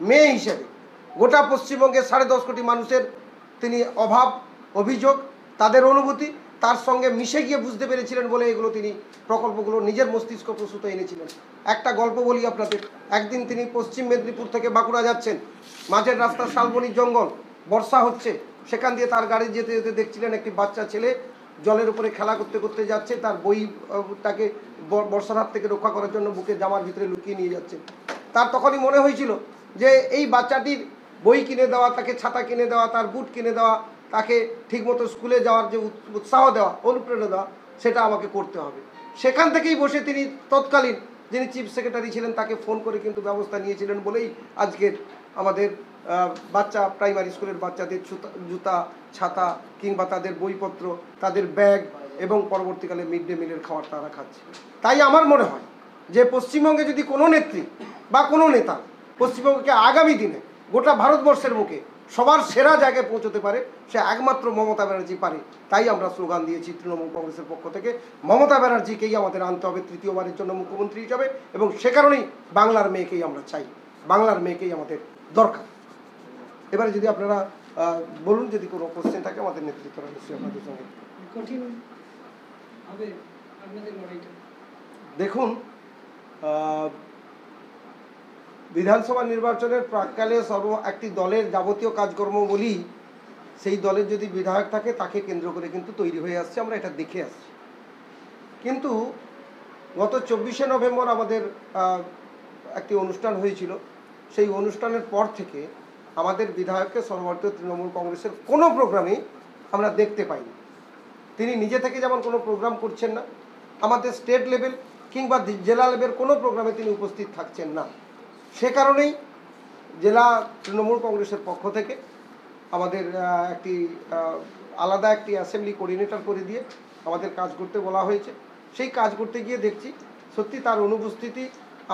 মেয়ে হিসাবে, গোটা পশ্চিমবঙ্গের সাড়ে দশ কোটি মানুষের তিনি অভাব, অভিযোগ, তাদের অনুভূতি তার সঙ্গে মিশে গিয়ে বুঝতে পেরেছিলেন বলে এগুলো তিনি প্রকল্পগুলো নিজের মস্তিষ্ক প্রসূত এনেছিলেন। একটা গল্প বলি আপনাদের। একদিন তিনি পশ্চিম মেদিনীপুর থেকে বাঁকুড়া যাচ্ছেন। মাঝের রাস্তা শালবনির জঙ্গল। বর্ষা হচ্ছে। সেখান দিয়ে তার গাড়ি যেতে যেতে দেখছিলেন একটি বাচ্চা ছেলে জলের উপরে খেলা করতে করতে যাচ্ছে। তার বই তাকে বর্ষার হাত থেকে রক্ষা করার জন্য বুকে জামার ভিতরে লুকিয়ে নিয়ে যাচ্ছে। তার তখনই মনে হয়েছিল যে এই বাচ্চাটির বই কিনে দেওয়া, তাকে ছাতা কিনে দেওয়া, তার বুট কিনে দেওয়া তাকে ঠিকমতো স্কুলে যাওয়ার যে উৎ- উৎসাহ দেওয়া, অনুপ্রেরণা দেওয়া, সেটা আমাকে করতে হবে। সেখান থেকেই বসে তিনি তৎকালীন যিনি চিফ সেক্রেটারি ছিলেন, তাকে ফোন করে কিন্তু ব্যবস্থা নিয়েছিলেন বলেই আজকের আমাদের বাচ্চা প্রাইমারি স্কুলের বাচ্চাদের জুতা, ছাতা কিংবা তাদের বইপত্র, তাদের ব্যাগ এবং পরবর্তীকালে মিড ডে মিলের খাবার তারা খাচ্ছে। তাই আমার মনে হয় যে পশ্চিমবঙ্গে যদি কোনো নেত্রী বা কোনো নেতা পশ্চিমবঙ্গকে আগামী দিনে গোটা ভারতবর্ষের মুখে সবার সেরা জায়গায় পৌঁছতে পারে সে একমাত্র মমতা ব্যানার্জি পারে। তাই আমরা স্লোগান দিয়েছি তৃণমূল কংগ্রেসের পক্ষ থেকে। মমতা ব্যানার্জিকেই আমাদের আনতে হবে তৃতীয়বারের জন্য মুখ্যমন্ত্রী হিসাবে এবং সে কারণেই বাংলার মেয়েকেই আমরা চাই। বাংলার মেয়েকেই আমাদের দরকার। এবারে যদি আপনারা বলুন যদি কোনো কোশ্চেন থাকে আমাদের নেতৃত্বরা নিশ্চয়ই আপনাদের সঙ্গে। কঠিন হবে আপনাদের লড়াইটা। দেখুন বিধানসভা নির্বাচনের প্রাককালে সর্ব একটি দলের যাবতীয় কাজকর্ম বলি, সেই দলের যদি বিধায়ক থাকে, তাকে কেন্দ্র করে কিন্তু তৈরি হয়ে আসছে, আমরা এটা দেখে আসছি। কিন্তু গত চব্বিশে নভেম্বর আমাদের একটি অনুষ্ঠান হয়েছিল। সেই অনুষ্ঠানের পর থেকে আমাদের বিধায়ককে সর্বভারতীয় তৃণমূল কংগ্রেসের কোনো প্রোগ্রামে আমরা দেখতে পাইনি। তিনি নিজে থেকে যেমন কোনো প্রোগ্রাম করছেন না, আমাদের স্টেট লেভেল কিংবা জেলা লেভেল কোনো প্রোগ্রামে তিনি উপস্থিত থাকছেন না। সে কারণেই জেলা তৃণমূল কংগ্রেসের পক্ষ থেকে আমাদের একটি আলাদা একটি অ্যাসেম্বলি কোঅর্ডিনেটর করে দিয়ে আমাদের কাজ করতে বলা হয়েছে। সেই কাজ করতে গিয়ে দেখছি সত্যি তার অনুপস্থিতি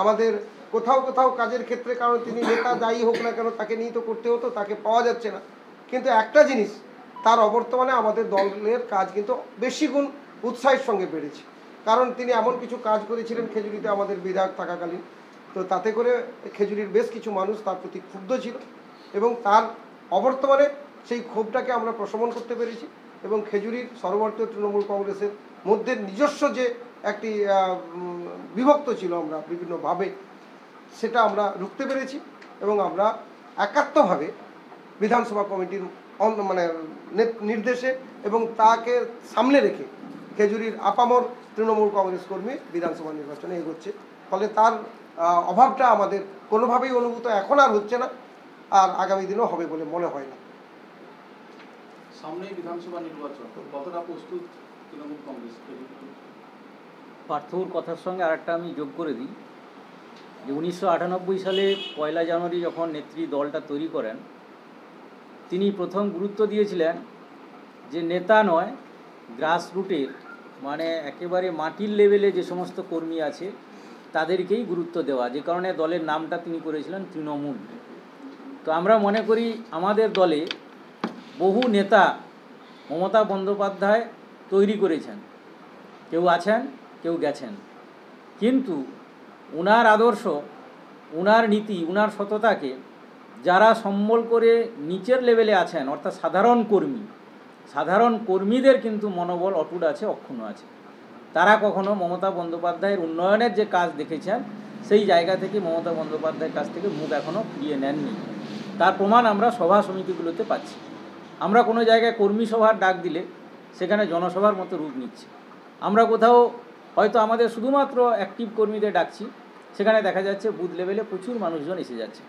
আমাদের কোথাও কোথাও কাজের ক্ষেত্রে, কারণ তিনি নেতা যাই হোক না কেন তাকে নিয়ে তো করতে হতো, তাকে পাওয়া যাচ্ছে না। কিন্তু একটা জিনিস, তার অবর্তমানে আমাদের দলের কাজ কিন্তু বেশি গুণ উৎসাহের সঙ্গে বেড়েছে। কারণ তিনি এমন কিছু কাজ করেছিলেন খেজুরিতে আমাদের বিধায়ক থাকাকালীন। তো তাতে করে খেজুরির বেশ কিছু মানুষ তার প্রতি ক্ষুব্ধ ছিল এবং তার অবর্তমানে সেই ক্ষোভটাকে আমরা প্রশমন করতে পেরেছি এবং খেজুরির সর্বভারতীয় তৃণমূল কংগ্রেসের মধ্যে নিজস্ব যে একটি বিভক্ত ছিল আমরা বিভিন্নভাবে, সেটা আমরা রুখতে পেরেছি এবং আমরা একাত্মভাবে বিধানসভা কমিটির মানে নির্দেশে এবং তাকে সামনে রেখে খেজুরির আপামর তৃণমূল কংগ্রেস কর্মী বিধানসভা নির্বাচনে এগোচ্ছে। ফলে তার অভাবটা আমাদের কোনোভাবেই অনুভূত এখন আর হচ্ছে না আর আগামী দিনও হবে বলে মনে হয় না। সামনেই বিধানসভা নির্বাচন কতটা প্রস্তুত তৃণমূল কংগ্রেস? পার্থর কথার সঙ্গে আরেকটা আমি যোগ করে দিই। যে উনিশশো আটানব্বই সালে পয়লা জানুয়ারি যখন নেত্রী দলটা তৈরি করেন তিনি প্রথম গুরুত্ব দিয়েছিলেন যে নেতা নয় গ্রাসরুটের মানে একেবারে মাটির লেভেলে যে সমস্ত কর্মী আছে তাদেরকেই গুরুত্ব দেওয়া, যে কারণে দলের নামটা তিনি করেছিলেন তৃণমূল। তো আমরা মনে করি আমাদের দলে বহু নেতা মমতা বন্দ্যোপাধ্যায় তৈরি করেছেন। কেউ আছেন, কেউ গেছেন। কিন্তু উনার আদর্শ, উনার নীতি, উনার সততাকে যারা সম্বল করে নিচের লেভেলে আছেন, অর্থাৎ সাধারণ কর্মী, সাধারণ কর্মীদের কিন্তু মনোবল অটুট আছে, অক্ষুণ্ণ আছে। তারা কখনো মমতা বন্দ্যোপাধ্যায়ের উন্নয়নের যে কাজ দেখেছেন, সেই জায়গা থেকে মমতা বন্দ্যোপাধ্যায়ের কাছ থেকে মুখ এখনও ফিরিয়ে নেননি। তার প্রমাণ আমরা সভা সমিতিগুলোতে পাচ্ছি। আমরা কোনো জায়গায় কর্মী সভার ডাক দিলে সেখানে জনসভার মতো রূপ নিচ্ছে। আমরা কোথাও হয়তো আমাদের শুধুমাত্র অ্যাক্টিভ কর্মীদের ডাকছি, সেখানে দেখা যাচ্ছে বুথ লেভেলে প্রচুর মানুষজন এসে যাচ্ছে।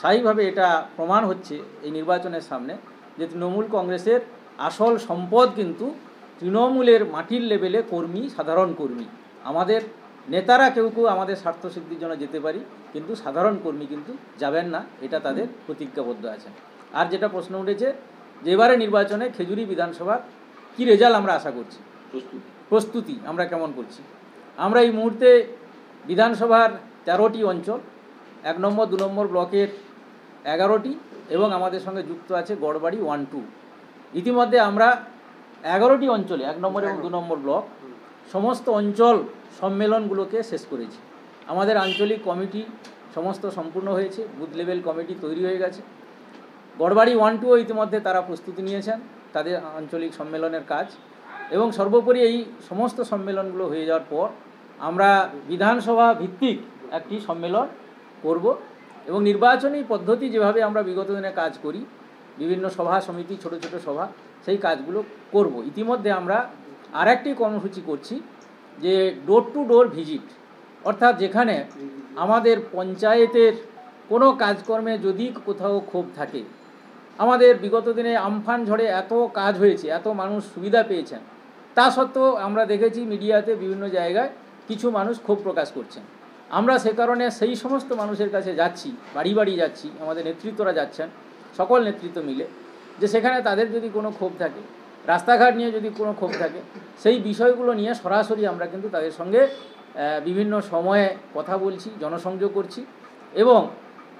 স্বাভাবিকভাবে এটা প্রমাণ হচ্ছে এই নির্বাচনের সামনে যে তৃণমূল কংগ্রেসের আসল সম্পদ কিন্তু তৃণমূলের মাটির লেভেলে কর্মী সাধারণ কর্মী। আমাদের নেতারা কেউ কেউ আমাদের স্বার্থসিদ্ধির জন্য যেতে পারি কিন্তু সাধারণ কর্মী কিন্তু যাবেন না এটা তাদের প্রতিজ্ঞাবদ্ধ আছে আর যেটা প্রশ্ন উঠেছে যে এবারে নির্বাচনে খেজুরি বিধানসভার কি রেজাল্ট আমরা আশা করছি? প্রস্তুত। প্রস্তুতি আমরা কেমন করছি? আমরা এই মুহূর্তে বিধানসভার তেরোটি অঞ্চল এক নম্বর দু নম্বর ব্লকের এগারোটি এবং আমাদের সঙ্গে যুক্ত আছে গড়বাড়ি ওয়ান টু। ইতিমধ্যে আমরা এগারোটি অঞ্চলে এক নম্বর এবং দু নম্বর ব্লক সমস্ত অঞ্চল সম্মেলনগুলোকে শেষ করেছি। আমাদের আঞ্চলিক কমিটি সমস্ত সম্পূর্ণ হয়েছে বুথ লেভেল কমিটি তৈরি হয়ে গেছে। গড়বাড়ি ওয়ান টুও ইতিমধ্যে তারা প্রস্তুতি নিয়েছেন তাদের আঞ্চলিক সম্মেলনের কাজ। এবং সর্বোপরি এই সমস্ত সম্মেলনগুলো হয়ে যাওয়ার পর আমরা বিধানসভা ভিত্তিক একটি সম্মেলন করব এবং নির্বাচনী পদ্ধতি যেভাবে আমরা বিগত দিনে কাজ করি বিভিন্ন সভা সমিতি ছোট ছোট সভা সেই কাজগুলো করব। ইতিমধ্যে আমরা আরেকটি কর্মসূচি করছি যে ডোর টু ডোর ভিজিট অর্থাৎ যেখানে আমাদের পঞ্চায়েতের কোনো কাজকর্মে যদি কোথাও ক্ষোভ থাকে, আমাদের বিগত দিনে আমফান ঝড়ে এত কাজ হয়েছে, এত মানুষ সুবিধা পেয়েছেন, তা সত্ত্বেও আমরা দেখেছি মিডিয়াতে বিভিন্ন জায়গায় কিছু মানুষ ক্ষোভ প্রকাশ করছেন। আমরা সে কারণে সেই সমস্ত মানুষের কাছে যাচ্ছি, বাড়ি বাড়ি যাচ্ছি, আমাদের নেতৃত্বরা যাচ্ছেন, সকল নেতৃত্ব মিলে। যে সেখানে তাদের যদি কোনো ক্ষোভ থাকে, রাস্তাঘাট নিয়ে যদি কোনো ক্ষোভ থাকে, সেই বিষয়গুলো নিয়ে সরাসরি আমরা কিন্তু তাদের সঙ্গে বিভিন্ন সময়ে কথা বলছি, জনসংযোগ করছি এবং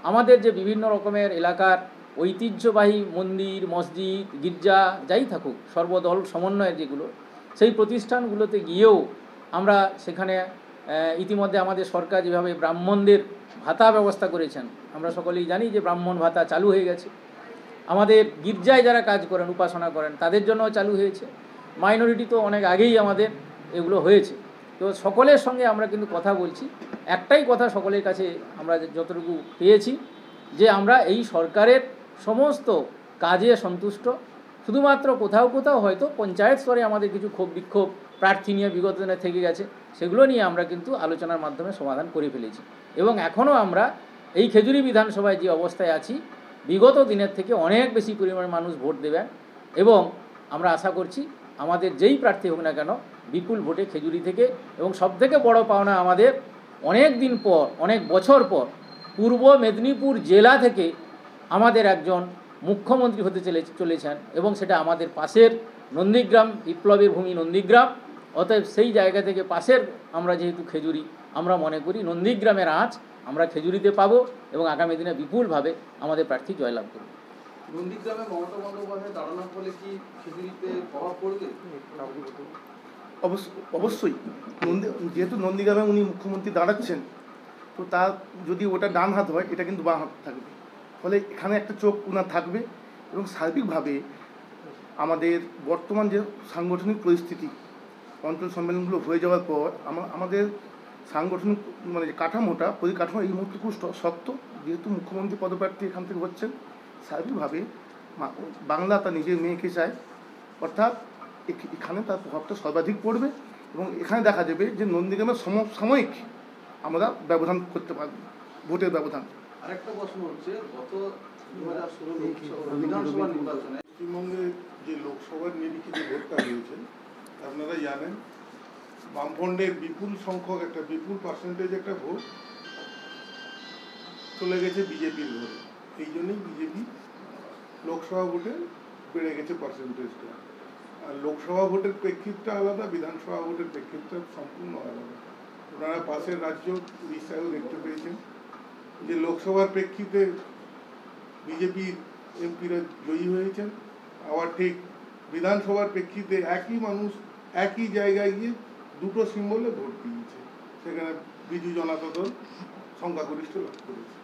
আমাদের যে বিভিন্ন রকমের এলাকার ঐতিহ্যবাহী মন্দির, মসজিদ, গির্জা যাই থাকুক, সর্বদল সমন্বয়ের যেগুলো, সেই প্রতিষ্ঠানগুলোতে গিয়েও আমরা সেখানে ইতিমধ্যে আমাদের সরকার যেভাবে ব্রাহ্মণদের ভাতা ব্যবস্থা করেছেন, আমরা সকলেই জানি যে ব্রাহ্মণ ভাতা চালু হয়ে গেছে। আমাদের গির্জায় যারা কাজ করেন, উপাসনা করেন, তাদের জন্য চালু হয়েছে। মাইনরিটি তো অনেক আগেই আমাদের এগুলো হয়েছে। তো সকলের সঙ্গে আমরা কিন্তু কথা বলছি। একটাই কথা সকলের কাছে আমরা যতটুকু পেয়েছি, যে আমরা এই সরকারের সমস্ত কাজে সন্তুষ্ট। শুধুমাত্র কোথাও কোথাও হয়তো পঞ্চায়েত স্তরে আমাদের কিছু ক্ষোভ বিক্ষোভ প্রার্থী নিয়ে বিগত দিনে থেকে গেছে, সেগুলো নিয়ে আমরা কিন্তু আলোচনার মাধ্যমে সমাধান করে ফেলেছি। এবং এখনও আমরা এই খেজুরি বিধানসভায় যে অবস্থায় আছি বিগত দিনের থেকে অনেক বেশি পরিমাণে মানুষ ভোট দেবেন এবং আমরা আশা করছি আমাদের যেই প্রার্থী হোক না কেন বিপুল ভোটে খেজুরি থেকে এবং সবথেকে বড় পাওনা আমাদের অনেক দিন পর, অনেক বছর পর পূর্ব মেদিনীপুর জেলা থেকে আমাদের একজন মুখ্যমন্ত্রী হতে চলে, চলেছেন এবং সেটা আমাদের পাশের নন্দীগ্রাম, বিপ্লবের ভূমি নন্দীগ্রাম। অতএব সেই জায়গা থেকে পাশের আমরা যেহেতু খেজুরি, আমরা মনে করি নন্দীগ্রামের আঁচ আমরা খেজুরিতে পাবো এবং আগামী দিনে বিপুলভাবে আমাদের প্রার্থী জয়লাভ করবে। নন্দীগ্রামে মমতা বন্দ্যোপাধ্যায় দাঁড়ানোর ফলে কি খেজুরিতে প্রভাব পড়বে? অবশ্যই। নন্দী যেহেতু নন্দীগ্রামে উনি মুখ্যমন্ত্রী দাঁড়াচ্ছেন তো তার যদি ওটা ডান হাত হয় এটা কিন্তু বাঁ হাত থাকবে। ফলে এখানে একটা চোখ উনার থাকবে এবং সার্বিকভাবে আমাদের বর্তমান যে সাংগঠনিক পরিস্থিতি অঞ্চল সম্মেলনগুলো হয়ে যাওয়ার পর আমা- আমাদের সাংগঠনিক মানে যে কাঠামোটা পরিকাঠামো এই মুহূর্তে খুব শক্ত। যেহেতু মুখ্যমন্ত্রী পদপ্রার্থী এখান থেকে হচ্ছেন সার্বিকভাবে মা- বাংলা তার নিজের মেয়েকে চায়। অর্থাৎ এখানে তার প্রভাবটা সর্বাধিক পড়বে এবং এখানে দেখা যাবে যে নন্দীগ্রামের সমসাময়িক আমরা ব্যবধান করতে পারব ভোটের ব্যবধান। আরেকটা প্রশ্ন হচ্ছে গত দু হাজার ষোলো বিধানসভা নির্বাচনে পশ্চিমবঙ্গে যে লোকসভার নিরিখে যে ভোটটা হয়েছে আপনারা জানেন বামফ্রন্টের বিপুল সংখ্যক একটা, বিপুল পার্সেন্টেজ একটা ভোট চলে গেছে বিজেপির ঘরে এই জন্যই বিজেপি লোকসভা ভোটে বেড়ে গেছে পার্সেন্টেজটা আর লোকসভা ভোটের প্রেক্ষিতটা আলাদা, বিধানসভা ভোটের প্রেক্ষিতটা সম্পূর্ণ আলাদা। ওনারা পাশের রাজ্য উড়িষ্যায়ও দেখতে পেয়েছেন যে লোকসভার প্রেক্ষিতে বিজেপির এমপিরা জয়ী হয়েছেন। আবার ঠিক বিধানসভার প্রেক্ষিতে একই মানুষ একই জায়গায় গিয়ে দুটো সিম্বলে ভোট দিয়েছে। সেখানে বিজু জনতা দল সংখ্যাগরিষ্ঠ লাভ করেছে।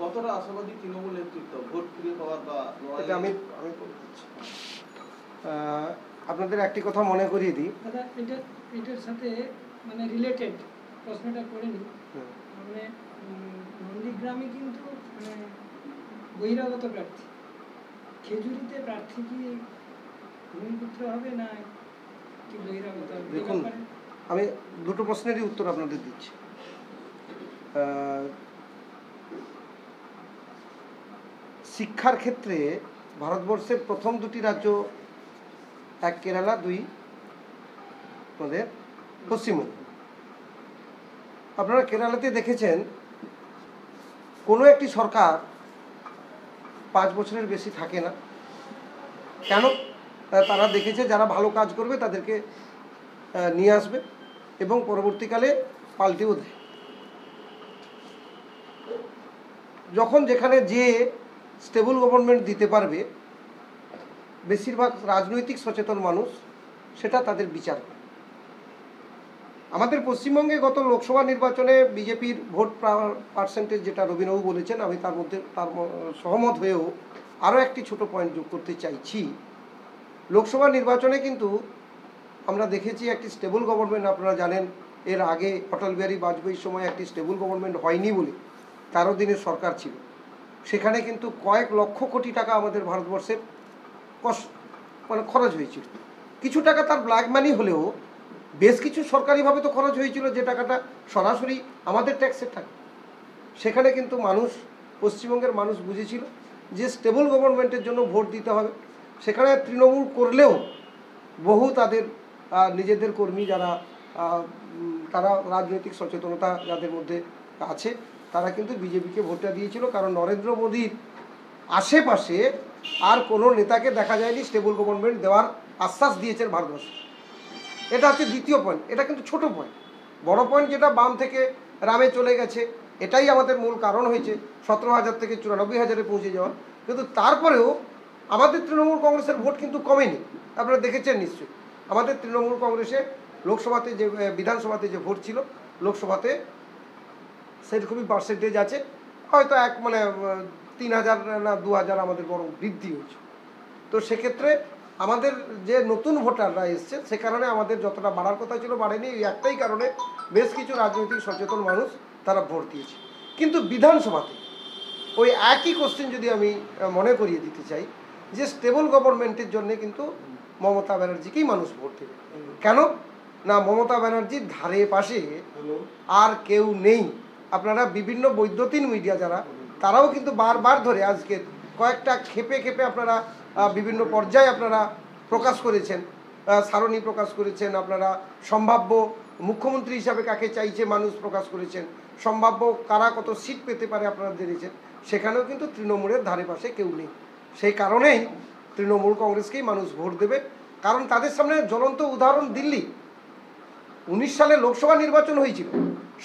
কতটা আশাবাদী তৃণমূল নেতৃত্ব? ভোট ফিরে পাওয়ার বা এটা আমি আমি আপনাদের একটি কথা মনে করিয়ে দিই। দাদা এটা এটার সাথে মানে রিলেটেড প্রশ্নটা করে নিই। মানে নন্দীগ্রামে কিন্তু মানে বহিরাগত প্রার্থী। খেজুরিতে প্রার্থী কি ভূমিপুত্র হবে না কি বহিরাগত হবে? এই দেখুন আমি দুটো প্রশ্নেরই উত্তর আপনাদের দিচ্ছি। শিক্ষার ক্ষেত্রে ভারতবর্ষের প্রথম দুটি রাজ্য এক কেরালা দুই আমাদের পশ্চিমবঙ্গ। আপনারা কেরালাতে দেখেছেন কোনো একটি সরকার পাঁচ বছরের বেশি থাকে না। কেন? তারা দেখেছে যারা ভালো কাজ করবে তাদেরকে নিয়ে আসবে এবং পরবর্তীকালে পাল্টেও দেয়। যখন যেখানে যে স্টেবল গভর্নমেন্ট দিতে পারবে, বেশিরভাগ রাজনৈতিক সচেতন মানুষ সেটা তাদের বিচার আমাদের পশ্চিমবঙ্গে গত লোকসভা নির্বাচনে বিজেপির ভোট পার্সেন্টেজ যেটা রবীন্দ্রবাবু বলেছেন, আমি তার মধ্যে, তার সহমত হয়েও আরও একটি ছোট পয়েন্ট যোগ করতে চাইছি। লোকসভা নির্বাচনে কিন্তু আমরা দেখেছি একটি স্টেবল গভর্নমেন্ট আপনারা জানেন, এর আগে অটল বিহারী বাজপেয়ীর সময় একটি স্টেবল গভর্নমেন্ট হয়নি বলে তেরো দিনের সরকার ছিল। সেখানে কিন্তু কয়েক লক্ষ কোটি টাকা আমাদের ভারতবর্ষের কস মানে খরচ হয়েছিল। কিছু টাকা তার ব্ল্যাক মানি হলেও বেশ কিছু সরকারিভাবে তো খরচ হয়েছিল, যে টাকাটা সরাসরি আমাদের ট্যাক্সের টাকা সেখানে কিন্তু মানুষ, পশ্চিমবঙ্গের মানুষ বুঝেছিল যে স্টেবল গভর্নমেন্টের জন্য ভোট দিতে হবে। সেখানে তৃণমূল করলেও বহু তাদের নিজেদের কর্মী যারা তারা রাজনৈতিক সচেতনতা যাদের মধ্যে আছে, তারা কিন্তু বিজেপিকে ভোটটা দিয়েছিল। কারণ নরেন্দ্র মোদীর আশেপাশে আর কোনো নেতাকে দেখা যায়নি স্টেবল গভর্নমেন্ট দেওয়ার আশ্বাস দিয়েছেন ভারতবর্ষ। এটা হচ্ছে দ্বিতীয় পয়েন্ট এটা কিন্তু ছোট পয়েন্ট বড় পয়েন্ট যেটা বাম থেকে রামে চলে গেছে, এটাই আমাদের মূল কারণ হয়েছে। সতেরো হাজার থেকে চুরানব্বই হাজারে পৌঁছে যাওয়া কিন্তু তারপরেও আমাদের তৃণমূল কংগ্রেসের ভোট কিন্তু কমেনি, আপনারা দেখেছেন নিশ্চয়ই। আমাদের তৃণমূল কংগ্রেসে লোকসভাতে যে বিধানসভাতে যে ভোট ছিল, লোকসভাতে সেরকমই পার্সেন্টেজ আছে, হয়তো এক মানে তিন হাজার না দু হাজার আমাদের বরং বৃদ্ধি হয়েছে। তো সেক্ষেত্রে আমাদের যে নতুন ভোটাররা এসছে সে কারণে আমাদের যতটা বাড়ার কথা ছিল বাড়েনি, এই একটাই কারণে বেশ কিছু রাজনৈতিক সচেতন মানুষ তারা ভোট দিয়েছে। কিন্তু বিধানসভাতে ওই একই কোশ্চেন যদি আমি মনে করিয়ে দিতে চাই যে স্টেবল গভর্নমেন্টের জন্য কিন্তু মমতা ব্যানার্জিকেই মানুষ ভোট দেবে। কেন? না মমতা ব্যানার্জির ধারে পাশে আর কেউ নেই। আপনারা বিভিন্ন বৈদ্যুতিন মিডিয়া যারা তারাও কিন্তু বারবার ধরে আজকে কয়েকটা খেপে খেপে আপনারা বিভিন্ন পর্যায়ে আপনারা প্রকাশ করেছেন। সারণী প্রকাশ করেছেন আপনারা সম্ভাব্য মুখ্যমন্ত্রী হিসাবে কাকে চাইছে মানুষ প্রকাশ করেছেন সম্ভাব্য কারা কত সিট পেতে পারে আপনারা জেনেছেন। সেখানেও কিন্তু তৃণমূলের ধারে পাশে কেউ নেই। সেই কারণেই তৃণমূল কংগ্রেসকেই মানুষ ভোট দেবে। কারণ তাদের সামনে জ্বলন্ত উদাহরণ দিল্লি। উনিশ সালে লোকসভা নির্বাচন হয়েছিল।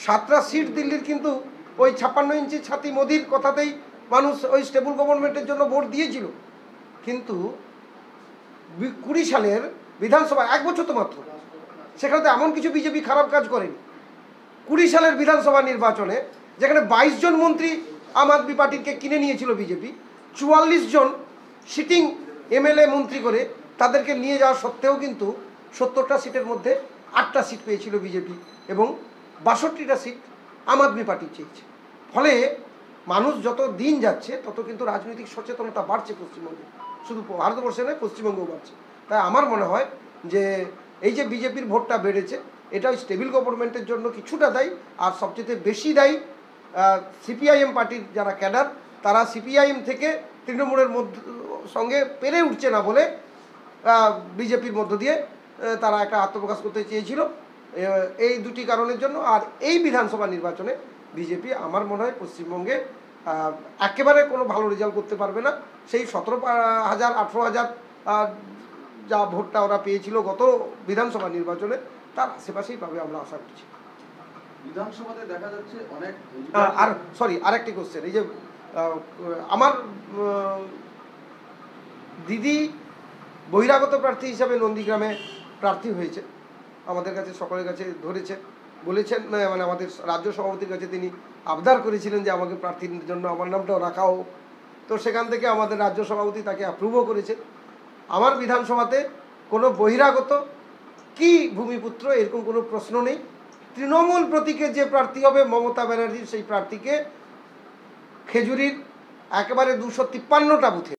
সাতটা সিট দিল্লির কিন্তু ওই ছাপ্পান্ন ইঞ্চি ছাতি মোদির কথাতেই মানুষ ওই স্টেবল গভর্নমেন্টের জন্য ভোট দিয়েছিল। কিন্তু কুড়ি সালের বিধানসভা, এক বছর তো মাত্র। সেখানে তো এমন কিছু বিজেপি খারাপ কাজ করেনি। কুড়ি সালের বিধানসভা নির্বাচনে যেখানে বাইশ জন মন্ত্রী আম আদমি পার্টিকে কিনে নিয়েছিল বিজেপি চুয়াল্লিশ জন সিটিং এমএলএ মন্ত্রী করে তাদেরকে নিয়ে যাওয়া সত্ত্বেও কিন্তু সত্তরটা সিটের মধ্যে আটটা সিট পেয়েছিল বিজেপি এবং বাষট্টিটা সিট আম আদমি পার্টি চেয়েছে। ফলে মানুষ যত দিন যাচ্ছে, তত কিন্তু রাজনৈতিক সচেতনতা বাড়ছে পশ্চিমবঙ্গে। শুধু ভারতবর্ষে নয়, পশ্চিমবঙ্গেও বাড়ছে। তাই আমার মনে হয় যে এই যে বিজেপির ভোটটা বেড়েছে এটা স্টেবিল গভর্নমেন্টের জন্য কিছুটা দায়ী। আর সবচেয়ে বেশি দায়ী সিপিআইএম পার্টির যারা ক্যাডার, তারা সিপিআইএম থেকে তৃণমূলের মধ্য সঙ্গে পেরে উঠছে না বলে বিজেপির মধ্য দিয়ে তারা একটা আত্মপ্রকাশ করতে চেয়েছিল। এই দুটি কারণের জন্য আর এই বিধানসভা নির্বাচনে বিজেপি আমার মনে হয় পশ্চিমবঙ্গে একেবারে কোনো ভালো রেজাল্ট করতে পারবে না। সেই সতেরো হাজার আঠেরো হাজার যা ভোটটা ওরা পেয়েছিল গত বিধানসভা নির্বাচনে তার আশেপাশেই পাবে আমরা আশা করছি। বিধানসভাতে দেখা যাচ্ছে অনেক আর সরি আরেকটি কোশ্চেন এই যে আমার দিদি বহিরাগত প্রার্থী হিসাবে নন্দীগ্রামে প্রার্থী হয়েছে। আমাদের কাছে, সকলের কাছে ধরেছে, বলেছেন মানে আমাদের রাজ্য সভাপতির কাছে তিনি আবদার করেছিলেন যে আমাকে প্রার্থীর জন্য আমার নামটাও রাখা হোক। তো সেখান থেকে আমাদের রাজ্য সভাপতি তাকে অ্যাপ্রুভও করেছে। আমার বিধানসভাতে কোনো বহিরাগত কি ভূমিপুত্র, এরকম কোনো প্রশ্ন নেই। তৃণমূল প্রতীকে যে প্রার্থী হবে মমতা ব্যানার্জির, সেই প্রার্থীকে খেজুরির একেবারে দুশো তিপ্পান্নটা বুথে।